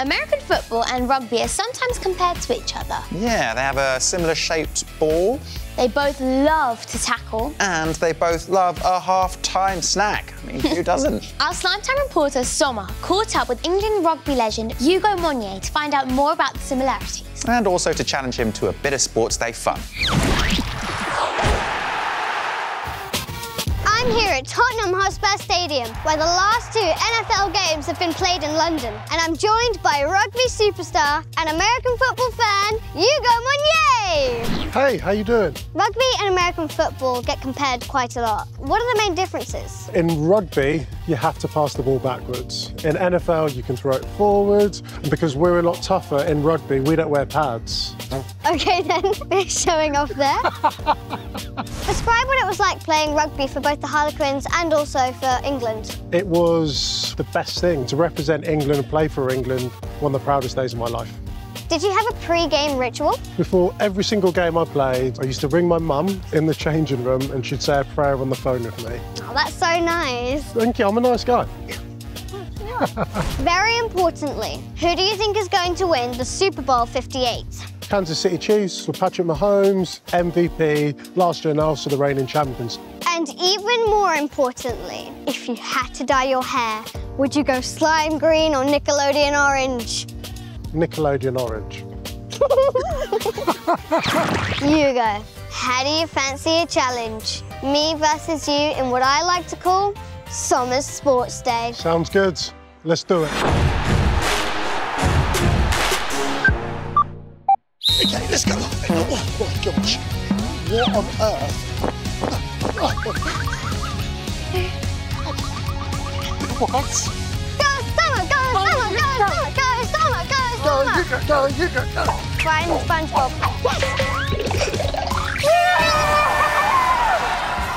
American football and rugby are sometimes compared to each other. Yeah, they have a similar shaped ball They both love to tackle. and they both love a half-time snack. I mean, who doesn't? Our slime time reporter Soma caught up with England rugby legend Ugo Monye to find out more about the similarities. and also to challenge him to a bit of sports day fun. I'm here at Tottenham Hotspur Stadium, where the last two NFL games have been played in London. And I'm joined by rugby superstar and American football fan, Monye! Hey, how you doing? Rugby and American football get compared quite a lot. What are the main differences? In rugby, you have to pass the ball backwards. In NFL, you can throw it forwards. And because we're a lot tougher in rugby, we don't wear pads. Okay then, showing off there. Describe what it was like playing rugby for both the Harlequins and also for England. It was the best thing to represent England and play for England, one of the proudest days of my life. Did you have a pre-game ritual? Before every single game I played, I used to ring my mum in the changing room and she'd say a prayer on the phone with me. Oh, that's so nice. Thank you, I'm a nice guy. Very importantly, who do you think is going to win the Super Bowl 58? Kansas City Chiefs with Patrick Mahomes, MVP, last year and also the reigning champions. And even more importantly, if you had to dye your hair, would you go slime green or Nickelodeon orange? Nickelodeon Orange. you go. how do you fancy a challenge? Me versus you in what I like to call Soma's Sports Day. Sounds good. Let's do it. Okay, let's go. Oh my gosh. What on earth? What? Go Soma, go Soma, go Soma, go Soma, go, go, you go, go. Brian SpongeBob.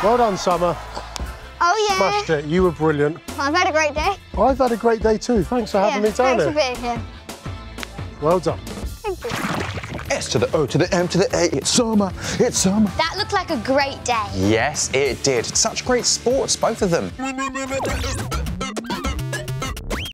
Well done, Soma. Oh yeah. Smashed it. You were brilliant. I've had a great day. I've had a great day too. Thanks for having yeah, me down thanks for here. being here. Well done. Thank you. S to the O to the M to the A. It's Soma. It's Soma. That looked like a great day. Yes, it did. Such great sports, both of them.